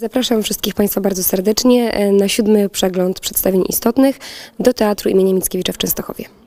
Zapraszam wszystkich Państwa bardzo serdecznie e, na siódmy przegląd przedstawień istotnych do Teatru im. Mickiewicza w Częstochowie.